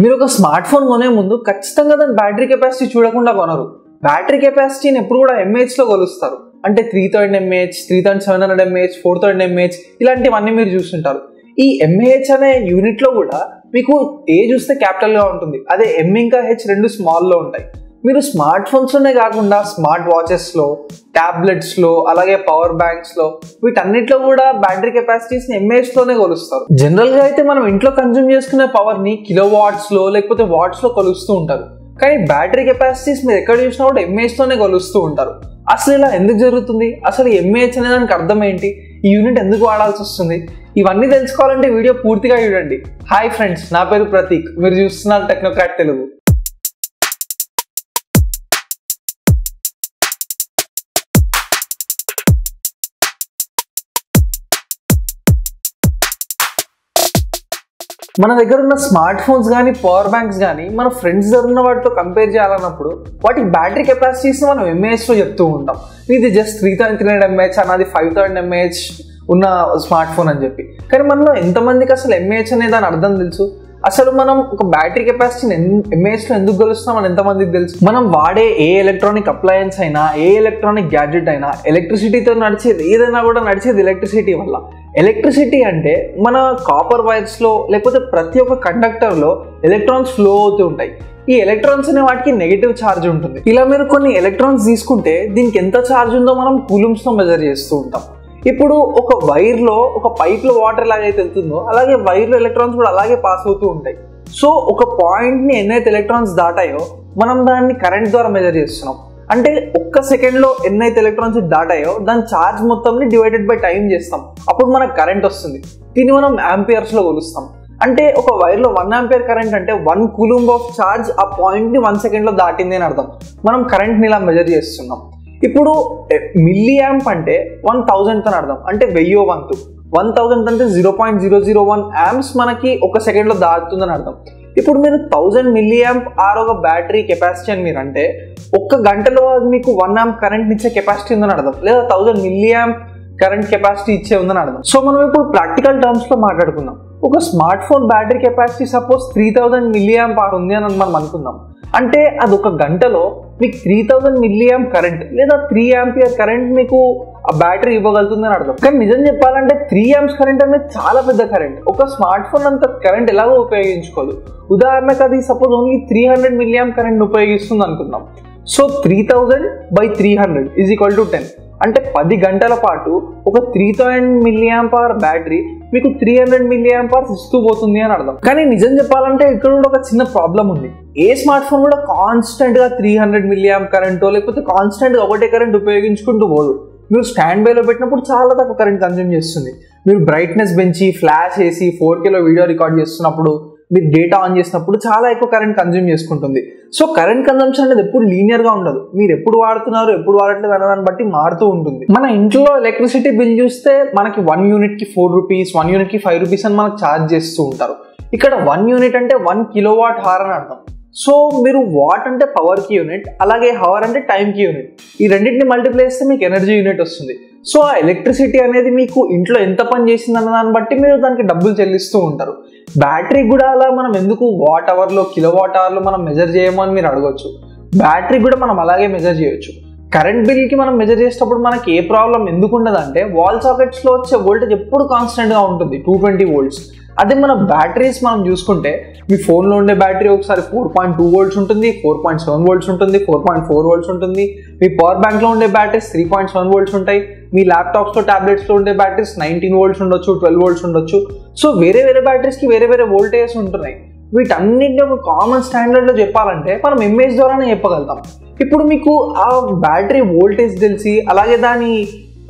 మీరు ఒక smart phone కొనే ముందు ఖచ్చితంగా దాని బ్యాటరీ కెపాసిటీ చూడకుండా కొనరు. బ్యాటరీ కెపాసిటీని ఎప్పుడు కూడా ఎంఏహెచ్లో కొలుస్తారు. అంటే three thousand MAH three thousand seven hundred MAH four thousand MAH ఇలాంటివన్నీ మీరు చూస్తుంటారు. ఈ ఎంఏహెచ్ అనే యూనిట్లో కూడా మీకు ఏ చూస్తే క్యాపిటల్గా ఉంటుంది. అదే ఎం ఇంకా హెచ్ రెండు స్మాల్లో ఉంటాయి. మీరు స్మార్ట్ ఫోన్స్లోనే కాకుండా స్మార్ట్ వాచెస్లో ట్యాబ్లెట్స్లో అలాగే పవర్ బ్యాంక్స్లో వీటన్నిటిలో కూడా బ్యాటరీ కెపాసిటీస్ని ఎంఏహెచ్లోనే కొలుస్తారు. జనరల్గా అయితే మనం ఇంట్లో కన్జ్యూమ్ చేసుకునే పవర్ని కిలో వాట్స్లో లేకపోతే వాట్స్లో కొలుస్తూ ఉంటారు. కానీ బ్యాటరీ కెపాసిటీస్ మీరు ఎక్కడ చూసినా కూడా ఎంఏహెచ్లోనే కొలుస్తూ ఉంటారు. అసలు ఇలా ఎందుకు జరుగుతుంది? అసలు ఎంఏహెచ్ అనే దానికి అర్థం ఏంటి? ఈ యూనిట్ ఎందుకు వాడాల్సి వస్తుంది? ఇవన్నీ తెలుసుకోవాలంటే వీడియో పూర్తిగా చూడండి. హాయ్ ఫ్రెండ్స్ నా పేరు ప్రతీక్. మీరు చూస్తున్నారు టెక్నోక్రాట్ తెలుగు. మన దగ్గర ఉన్న స్మార్ట్ ఫోన్స్ కానీ పవర్ బ్యాంక్స్ కానీ మన ఫ్రెండ్స్ దగ్గర ఉన్న వాటితో కంపేర్ చేయాలన్నప్పుడు వాటి బ్యాటరీ కెపాసిటీస్ మనం ఎంఏహెచ్లో చెప్తూ ఉంటాం. ఇది just three thousand three hundred mAh అన్నది ఫైవ్ థౌసండ్ ఎంఏహెచ్ ఉన్న స్మార్ట్ ఫోన్ అని చెప్పి. కానీ మనలో ఎంతమందికి అసలు ఎంఏహెచ్ అనే దాని అర్థం తెలుసు? అసలు మనం ఒక బ్యాటరీ కెపాసిటీని ఎంఏహెచ్లో ఎందుకు గెలుస్తున్నాం అని ఎంతమందికి తెలుసు? మనం వాడే ఏ ఎలక్ట్రానిక్ అప్లయన్స్ అయినా ఏ ఎలక్ట్రానిక్ గ్యాడ్జెట్ అయినా ఎలక్ట్రిసిటీతో నడిచేది ఏదైనా కూడా నడిచేది ఎలక్ట్రిసిటీ వల్ల. ఎలక్ట్రిసిటీ అంటే మన కాపర్ వైర్స్లో లేకపోతే ప్రతి ఒక్క కండక్టర్లో ఎలక్ట్రాన్స్ ఫ్లో అవుతూ ఉంటాయి. ఈ ఎలక్ట్రాన్స్ అనే వాటికి నెగిటివ్ ఛార్జ్ ఉంటుంది. ఇలా మీరు కొన్ని ఎలక్ట్రాన్స్ తీసుకుంటే దీనికి ఎంత ఛార్జ్ ఉందో మనం కూలమ్స్లో మెజర్ చేస్తూ ఉంటాం. ఇప్పుడు ఒక వైర్లో ఒక పైప్లో వాటర్ ఎలాగైతే వెళ్తుందో అలాగే వైర్లో ఎలక్ట్రాన్స్ కూడా అలాగే పాస్ అవుతూ ఉంటాయి. సో ఒక పాయింట్ని ఎన్నైతే ఎలక్ట్రాన్స్ దాటాయో మనం దాన్ని కరెంట్ ద్వారా మెజర్ చేస్తున్నాం. అంటే ఒక్క సెకండ్లో ఎన్నైతే ఎలక్ట్రాన్స్ దాటాయో దాని ఛార్జ్ మొత్తంని డివైడెడ్ బై టైం చేస్తాం. అప్పుడు మనకు కరెంట్ వస్తుంది. దీన్ని మనం యాంపియర్స్లో కొలుస్తాం. అంటే ఒక వైర్లో వన్ ఆంపియర్ కరెంట్ అంటే వన్ కూలుంబ్ ఆఫ్ ఛార్జ్ ఆ పాయింట్ని వన్ సెకండ్లో దాటింది అని అర్థం. మనం కరెంట్ని ఇలా మెజర్ చేస్తున్నాం. ఇప్పుడు మిల్లీ యాంప్ అంటే వన్ థౌజండ్తో అని అర్థం. అంటే వెయ్యో వంతు. వన్ థౌజండ్ అంటే zero point zero zero one amps మనకి ఒక సెకండ్లో దాటుతుందని అర్థం. ఇప్పుడు మీరు థౌజండ్ మిల్లీ యాంప్ ఆర్ ఒక బ్యాటరీ కెపాసిటీ అని మీరు అంటే ఒక్క గంటలో అది మీకు వన్ యాంప్ కరెంట్ ఇచ్చే కెపాసిటీ ఉందని అర్థం. లేదా thousand milli amp current capacity ఇచ్చే ఉందని అర్థం. సో మనం ఇప్పుడు ప్రాక్టికల్ టర్మ్స్లో మాట్లాడుకుందాం. ఒక smart phone battery capacity suppose three thousand milli amp hour ఉంది అని మనం అనుకుందాం. అంటే అది ఒక గంటలో మీకు three thousand milli amp current లేదా త్రీ యాంపియర్ కరెంట్ మీకు ఆ బ్యాటరీ ఇవ్వగలుగుతుంది అని అర్థం. కానీ నిజం చెప్పాలంటే త్రీ యాంప్స్ కరెంట్ అనేది చాలా పెద్ద కరెంట్ ఒక స్మార్ట్ ఫోన్ అంత కరెంట్ ఎలాగో ఉపయోగించుకోదు. ఉదాహరణకు అది suppose only three hundred milli amp current ఉపయోగిస్తుంది అనుకుందాం. So three thousand by three hundred is equal to ten అంటే పది గంటల పాటు ఒక త్రీ థౌసండ్ మిల్లీ బ్యాటరీ మీకు త్రీ హండ్రెడ్ మిల్లీ ఆంపార్స్ ఇస్తూ పోతుంది అని అర్థం. కానీ నిజం చెప్పాలంటే ఇక్కడ కూడా ఒక చిన్న ప్రాబ్లం ఉంది. ఏ స్మార్ట్ ఫోన్ కూడా కాన్స్టెంట్గా త్రీ హండ్రెడ్ మిల్లీ ఆంప్ కరెంటో లేకపోతే కాన్స్టెంట్గా ఒకటే కరెంట్ ఉపయోగించుకుంటూ పోదు. మీరు స్టాండ్ బైలో పెట్టినప్పుడు చాలా తక్కువ కరెంట్ కన్జ్యూమ్ చేస్తుంది. మీరు బ్రైట్నెస్ పెంచి ఫ్లాష్ వేసి ఫోర్ కేలో వీడియో రికార్డ్ చేస్తున్నప్పుడు మీరు డేటా ఆన్ చేసినప్పుడు చాలా ఎక్కువ కరెంట్ కన్జ్యూమ్ చేసుకుంటుంది. సో కరెంట్ కన్జంప్షన్ అనేది ఎప్పుడు లీనియర్గా ఉండదు. మీరు ఎప్పుడు వాడుతున్నారు ఎప్పుడు వాడట్లేదు అనే దాన్ని బట్టి మారుతూ ఉంటుంది. మన ఇంట్లో ఎలక్ట్రిసిటీ బిల్ చూస్తే మనకి వన్ యూనిట్కి ఫోర్ రూపీస్ వన్ యూనిట్కి ఫైవ్ రూపీస్ అని మనకు ఛార్జ్ చేస్తూ ఉంటారు. ఇక్కడ వన్ యూనిట్ అంటే వన్ కిలో వాట్ హార్ అని అర్థం. సో మీరు వాట్ అంటే పవర్కి యూనిట్ అలాగే హవర్ అంటే టైం కి యూనిట్ ఈ రెండింటిని మల్టిప్లై చేస్తే మీకు ఎనర్జీ యూనిట్ వస్తుంది. సో ఆ ఎలక్ట్రిసిటీ అనేది మీకు ఇంట్లో ఎంత పని చేసిందన్న దాన్ని బట్టి మీరు దానికి డబ్బులు చెల్లిస్తూ ఉంటారు. బ్యాటరీ కూడా అలా మనం ఎందుకు వాట్ అవర్లో కిలో వాట్ అవర్లో మనం మెజర్ చేయము అని మీరు అడగవచ్చు బ్యాటరీ కూడా మనం అలాగే మెజర్ చేయొచ్చు. కరెంట్ బిల్కి మనం మెజర్ చేసేటప్పుడు మనకి ఏ ప్రాబ్లం ఎందుకు ఉండదు అంటే వాల్ సాకెట్స్లో వచ్చే వోల్టేజ్ ఎప్పుడు కాన్స్టెంట్గా ఉంటుంది టూ ట్వంటీ వోల్ట్స్ అదే మన బ్యాటరీస్ మనం చూసుకుంటే మీ ఫోన్లో ఉండే బ్యాటరీ ఒకసారి ఫోర్ పాయింట్ టూ వోల్ట్స్ ఉంటుంది ఫోర్ పాయింట్ సెవెన్ వోల్ట్స్ ఉంటుంది ఫోర్ పాయింట్ ఫోర్ వోల్ట్స్ ఉంటుంది. మీ పవర్ బ్యాంక్లో ఉండే batteries three point seven volts ఉంటాయి. మీ ల్యాప్టాప్స్తో ట్యాబ్లెట్స్తో ఉండే బ్యాటరీస్ నైన్టీన్ వోల్ట్స్ ఉండొచ్చు ట్వెల్వ్ వోల్ట్స్ ఉండొచ్చు. సో వేరే వేరే బ్యాటరీస్కి వేరే వేరే వోల్టేజెస్ ఉంటున్నాయి. వీటన్నిటిని ఒక కామన్ స్టాండర్డ్లో చెప్పాలంటే మనం ఎంఏజ్ ద్వారానే చెప్పగలుగుతాం. ఇప్పుడు మీకు ఆ బ్యాటరీ వోల్టేజ్ తెలిసి అలాగే దాని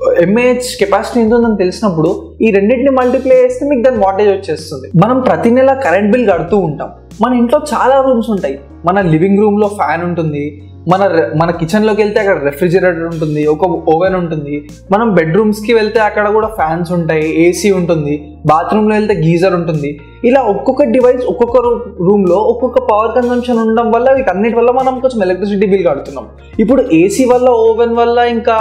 uh, ఎంఏహెచ్ కెపాసిటీ ఎంత ఉందని తెలిసినప్పుడు ఈ రెండింటిని మల్టిప్లై చేస్తే మీకు దాని వాటేజ్ వచ్చేస్తుంది. మనం ప్రతి నెల కరెంట్ బిల్ కడుతూ ఉంటాం. మన ఇంట్లో చాలా రూమ్స్ ఉంటాయి. మన లివింగ్ రూమ్లో ఫ్యాన్ ఉంటుంది. మన మన కిచెన్లోకి వెళ్తే అక్కడ రెఫ్రిజిరేటర్ ఉంటుంది ఒక ఓవెన్ ఉంటుంది. మనం బెడ్రూమ్స్కి వెళ్తే అక్కడ కూడా ఫ్యాన్స్ ఉంటాయి ఏసీ ఉంటుంది. బాత్రూంలో వెళ్తే గీజర్ ఉంటుంది. ఇలా ఒక్కొక్క డివైస్ ఒక్కొక్క రూమ్లో ఒక్కొక్క పవర్ కన్సంప్షన్ ఉండడం వల్ల వీటన్నిటి వల్ల మనం కొంచెం ఎలక్ట్రిసిటీ బిల్ కడుతున్నాం. ఇప్పుడు ఏసీ వల్ల ఓవెన్ వల్ల ఇంకా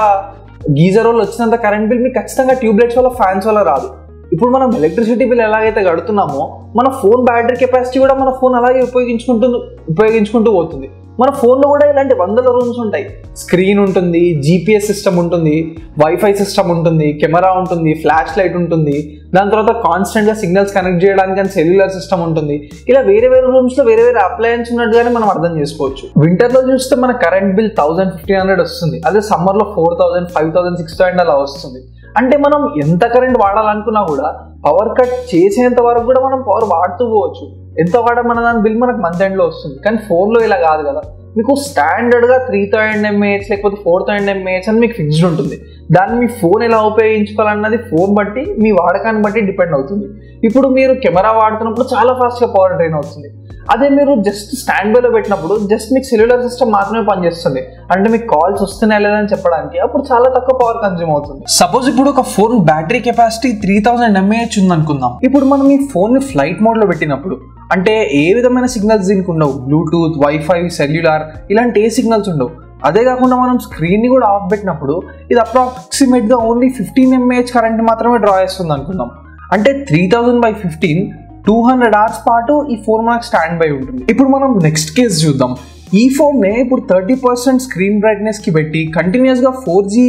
గీజర్ వల్ల వచ్చినంత కరెంట్ బిల్ మీకు ఖచ్చితంగా ట్యూబ్లైట్స్ వల్ల ఫ్యాన్స్ వల్ల రాదు. ఇప్పుడు మనం ఎలక్ట్రిసిటీ బిల్ ఎలాగైతే కడుతున్నామో మన ఫోన్ బ్యాటరీ కెపాసిటీ కూడా మన ఫోన్ అలాగే ఉపయోగించుకుంటూ ఉపయోగించుకుంటూ పోతుంది. మన ఫోన్లో కూడా ఇలాంటి వందల రూమ్స్ ఉంటాయి. స్క్రీన్ ఉంటుంది జీపీఎస్ సిస్టమ్ ఉంటుంది వైఫై సిస్టమ్ ఉంటుంది కెమెరా ఉంటుంది ఫ్లాష్ లైట్ ఉంటుంది. దాని తర్వాత కాన్స్టెంట్గా సిగ్నల్స్ కనెక్ట్ చేయడానికి అని సెల్యులర్ సిస్టమ్ ఉంటుంది. ఇలా వేరే వేరే రూమ్స్లో వేరే వేరే అప్లయన్స్ ఉన్నట్టుగానే మనం అర్థం చేసుకోవచ్చు. వింటర్లో చూస్తే మన current bill thousand fifteen hundred వస్తుంది. అదే సమ్మర్లో four thousand five thousand six thousand అలా వస్తుంది. అంటే మనం ఎంత కరెంట్ వాడాలనుకున్నా కూడా పవర్ కట్ చేసేంత వరకు కూడా మనం పవర్ వాడుతూ పోవచ్చు. ఎంత వాడమన్న దాని బిల్ మనకు మంత్ ఎండ్లో వస్తుంది. కానీ ఫోన్లో ఇలా కాదు కదా. మీకు స్టాండర్డ్గా త్రీ థౌసండ్ ఎంఏహెచ్ లేకపోతే ఫోర్ థౌసండ్ ఎంఏహెచ్ అని మీకు ఫిక్స్డ్ ఉంటుంది. దాన్ని మీ ఫోన్ ఎలా ఉపయోగించుకోవాలన్నది ఫోన్ బట్టి మీ వాడకాన్ని బట్టి డిపెండ్ అవుతుంది. ఇప్పుడు మీరు కెమెరా వాడుతున్నప్పుడు చాలా ఫాస్ట్గా పవర్ డ్రైన్ అవుతుంది. అదే మీరు జస్ట్ స్టాండ్ బైలో పెట్టినప్పుడు జస్ట్ మీకు సెల్యులర్ సిస్టమ్ మాత్రమే పనిచేస్తుంది. అంటే మీకు కాల్స్ వస్తున్నాయి లేదని చెప్పడానికి అప్పుడు చాలా తక్కువ పవర్ కన్జ్యూమ్ అవుతుంది. సపోజ్ ఇప్పుడు ఒక phone battery capacity three thousand mAh ఉంది అనుకుందాం ఇప్పుడు మనం ఈ ఫోన్ని ఫ్లైట్ మోడ్లో పెట్టినప్పుడు అంటే ఏ విధమైన సిగ్నల్స్ దీనికి ఉండవు? బ్లూటూత్ వైఫై సెల్యులార్ ఇలాంటి ఏ సిగ్నల్స్ ఉండవు. అదే కాకుండా మనం స్క్రీన్ని కూడా ఆఫ్ పెట్టినప్పుడు ఇది అప్రాక్సిమేట్గా ఓన్లీ ఫిఫ్టీన్ ఎంఏహెచ్ కరెంట్ మాత్రమే డ్రా చేస్తుంది అనుకుందాం అంటే three thousand by fifteen two hundred hours పాటు ఈ ఫోన్ మనకు స్టాండ్ బై ఉంటుంది. ఇప్పుడు మనం నెక్స్ట్ కేస్ చూద్దాం. ఈ ఫోన్నే ఇప్పుడు థర్టీ పర్సెంట్ స్క్రీన్ బ్రైట్నెస్కి పెట్టి కంటిన్యూస్గా ఫోర్ జీ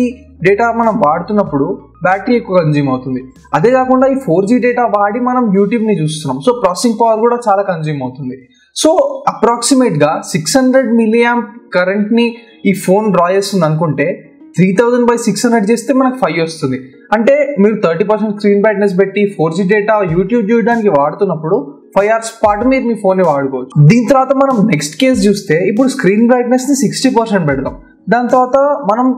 డేటా మనం వాడుతున్నప్పుడు బ్యాటరీ ఎక్కువ కన్జ్యూమ్ అవుతుంది. అదే కాకుండా ఈ ఫోర్ జీ డేటా వాడి మనం యూట్యూబ్ని చూస్తున్నాం. సో ప్రాసెసింగ్ పవర్ కూడా చాలా కన్జ్యూమ్ అవుతుంది. సో అప్రాక్సిమేట్గా సిక్స్ హండ్రెడ్ మిలియామ్ కరెంట్ని ఈ ఫోన్ డ్రా చేస్తుంది అనుకుంటే three thousand by six hundred చేస్తే మనకు ఫైవ్ వస్తుంది. అంటే మీరు థర్టీ పర్సెంట్ స్క్రీన్ బ్రైట్నెస్ పెట్టి ఫోర్ జీ డేటా యూట్యూబ్ చూడడానికి వాడుతున్నప్పుడు ఫైవ్ అవర్స్ పాటు మీరు మీ ఫోన్ని వాడుకోవచ్చు. దీని తర్వాత మనం నెక్స్ట్ కేస్ చూస్తే ఇప్పుడు స్క్రీన్ బ్రైట్నెస్ని సిక్స్టీ పర్సెంట్ పెడదాం. దాని తర్వాత మనం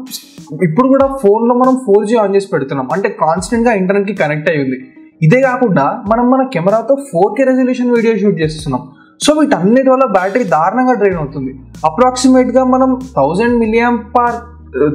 ఇప్పుడు కూడా ఫోన్లో మనం ఫోర్ జీ ఆన్ చేసి పెడుతున్నాం. అంటే కాన్స్టెంట్గా ఇంటర్నెట్కి కనెక్ట్ అయి ఉంది. ఇదే కాకుండా మనం మన కెమెరాతో four K resolution video shoot చేస్తున్నాం. సో వీటన్నిటి వల్ల బ్యాటరీ దారుణంగా డ్రైన్ అవుతుంది. అప్రాక్సిమేట్గా మనం thousand milliamp per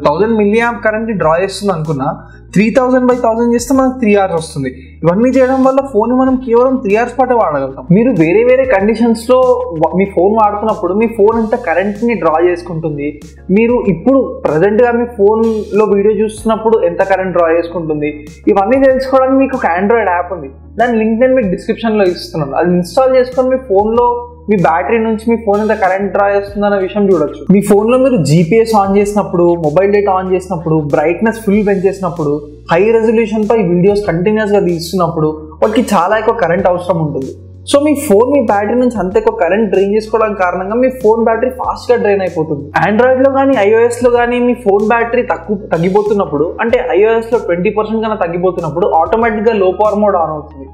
thousand మిలియం current draw చేస్తుంది అనుకున్నా త్రీ థౌజండ్ బై థౌజండ్ చేస్తే మనకు త్రీ అవర్స్ వస్తుంది. ఇవన్నీ చేయడం వల్ల ఫోన్ మనం కేవలం త్రీ అవర్స్ పాటు వాడగలుగుతాం. మీరు వేరే వేరే కండిషన్స్లో మీ ఫోన్ వాడుతున్నప్పుడు మీ ఫోన్ ఎంత కరెంట్ని డ్రా చేసుకుంటుంది. మీరు ఇప్పుడు ప్రజెంట్గా మీ ఫోన్లో వీడియో చూస్తున్నప్పుడు ఎంత కరెంట్ డ్రా చేసుకుంటుంది. ఇవన్నీ తెలుసుకోవడానికి మీకు ఒక ఆండ్రాయిడ్ యాప్ ఉంది. దాని లింక్ నేను మీకు డిస్క్రిప్షన్లో ఇస్తున్నాను. అది ఇన్స్టాల్ చేసుకొని మీ ఫోన్లో మీ బ్యాటరీ నుంచి మీ ఫోన్ ఎంత కరెంట్ డ్రా చేస్తుంది అనే విషయం చూడొచ్చు. మీ ఫోన్లో మీరు జీపీఎస్ ఆన్ చేసినప్పుడు మొబైల్ డేటా ఆన్ చేసినప్పుడు బ్రైట్నెస్ ఫుల్ పెంచేసినప్పుడు హై రెజల్యూషన్ పై వీడియోస్ కంటిన్యూస్గా తీస్తున్నప్పుడు వాటికి చాలా ఎక్కువ కరెంట్ అవసరం ఉంటుంది. సో మీ ఫోన్ మీ బ్యాటరీ నుంచి అంత ఎక్కువ కరెంట్ డ్రైన్ చేసుకోవడానికి కారణంగా మీ ఫోన్ బ్యాటరీ ఫాస్ట్గా డ్రైన్ అయిపోతుంది. ఆండ్రాయిడ్లో కానీ ఐఓఎస్లో కానీ మీ ఫోన్ బ్యాటరీ తక్కువ తగ్గిపోతున్నప్పుడు అంటే ఐఓఎస్లో ట్వంటీ పర్సెంట్ కన్నా తగ్గిపోతున్నప్పుడు ఆటోమేటిక్గా లో పవర్ మోడ్ ఆన్ అవుతుంది.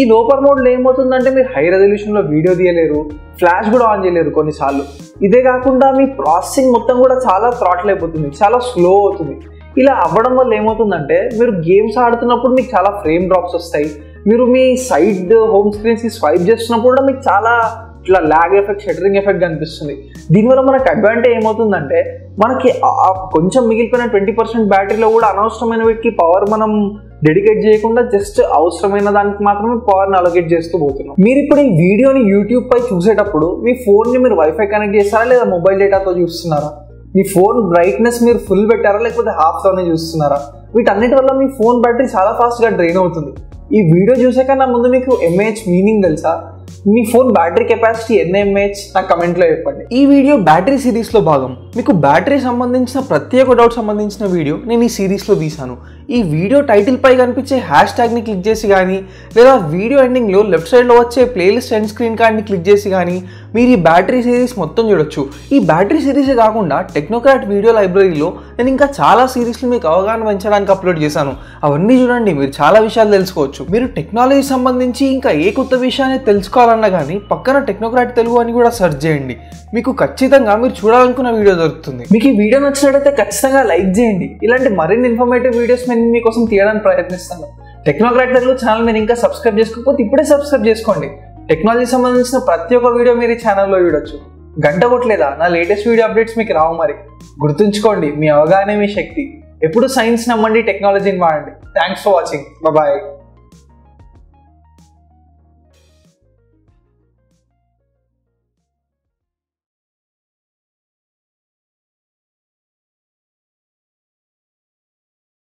ఈ లోపర్ మోడ్లో ఏమవుతుందంటే మీరు హై రెజల్యూషన్లో వీడియో తీయలేరు ఫ్లాష్ కూడా ఆన్ చేయలేరు కొన్నిసార్లు. ఇదే కాకుండా మీ ప్రాసెసింగ్ మొత్తం కూడా చాలా థ్రాట్లు అయిపోతుంది చాలా స్లో అవుతుంది. ఇలా అవ్వడం వల్ల ఏమవుతుందంటే మీరు గేమ్స్ ఆడుతున్నప్పుడు మీకు చాలా ఫ్రేమ్ డ్రాప్స్ వస్తాయి. మీరు మీ సైడ్ హోమ్ స్క్రీన్స్కి స్వైప్ చేస్తున్నప్పుడు కూడా మీకు చాలా ఇట్లా ల్యాగ్ ఎఫెక్ట్ షటరింగ్ ఎఫెక్ట్ కనిపిస్తుంది. దీనివల్ల మనకు అడ్వాంటేజ్ ఏమవుతుందంటే మనకి కొంచెం మిగిలిపోయిన ట్వంటీ పర్సెంట్ బ్యాటరీలో కూడా అనవసరమైన వీటికి పవర్ మనం డెడికేట్ చేయకుండా జస్ట్ అవసరమైన దానికి మాత్రమే పవర్ని అలొకేట్ చేస్తూ పోతున్నాం. మీరు ఇప్పుడు ఈ వీడియోని యూట్యూబ్ పై చూసేటప్పుడు మీ ఫోన్ని మీరు వైఫై కనెక్ట్ చేస్తారా లేదా మొబైల్ డేటాతో చూస్తున్నారా? మీ ఫోన్ బ్రైట్నెస్ మీరు ఫుల్ పెట్టారా లేకపోతే హాఫ్తోనే చూస్తున్నారా? వీటన్నిటి వల్ల మీ ఫోన్ బ్యాటరీ చాలా ఫాస్ట్గా డ్రైన్ అవుతుంది. ఈ వీడియో చూసాక నా ముందు మీకు ఎంఏహెచ్ మీనింగ్ తెలుసా? మీ ఫోన్ బ్యాటరీ కెపాసిటీ ఎన్ని ఎంఏహెచ్ నాకు కమెంట్లో చెప్పండి. ఈ వీడియో బ్యాటరీ సిరీస్లో భాగం. మీకు బ్యాటరీ సంబంధించిన ప్రత్యేక డౌట్ సంబంధించిన వీడియో నేను ఈ సిరీస్లో తీశాను. ఈ వీడియో టైటిల్ పై కనిపించే హ్యాష్ ట్యాగ్ని క్లిక్ చేసి కానీ లేదా వీడియో ఎండింగ్లో లెఫ్ట్ సైడ్లో వచ్చే ప్లేలిస్ట్ ఎండ్ స్క్రీన్ కార్డ్ని క్లిక్ చేసి కానీ మీరు ఈ బ్యాటరీ సిరీస్ మొత్తం చూడొచ్చు. ఈ బ్యాటరీ సిరీసే కాకుండా టెక్నోక్రాట్ వీడియో లైబ్రరీలో నేను ఇంకా చాలా సిరీస్లు మీకు అవగాహన పెంచడానికి అప్లోడ్ చేశాను. అవన్నీ చూడండి మీరు చాలా విషయాలు తెలుసుకోవచ్చు. మీరు టెక్నాలజీ సంబంధించి ఇంకా ఏ కొత్త విషయాన్ని తెలుసుకోవాలన్నా కానీ పక్కన టెక్నోక్రాట్ తెలుగు అని కూడా సెర్చ్ చేయండి. మీకు ఖచ్చితంగా మీరు చూడాలనుకున్న వీడియో దొరుకుతుంది. మీకు ఈ వీడియో నచ్చినట్టయితే ఖచ్చితంగా లైక్ చేయండి. ఇలాంటి మరిన్ని ఇన్ఫర్మేటివ్ వీడియోస్ నేను మీకోసం తీయడానికి ప్రయత్నిస్తాను. టెక్నోక్రాట్ తెలుగు ఛానల్ మీరు ఇంకా సబ్స్క్రైబ్ చేసుకోకపోతే ఇప్పుడే సబ్స్క్రైబ్ చేసుకోండి. టెక్నాలజీ సంబంధించిన ప్రతి ఒక్క వీడియో మీరు ఛానల్లో చూడొచ్చు. గంట కొట్టలేదా? నా లేటెస్ట్ వీడియో అప్డేట్స్ మీకు రావు మరి. గుర్తుంచుకోండి మీ అవగాహన మీ శక్తి. ఎప్పుడు సైన్స్ నమ్మండి టెక్నాలజీని వాడండి. Thanks for watching bye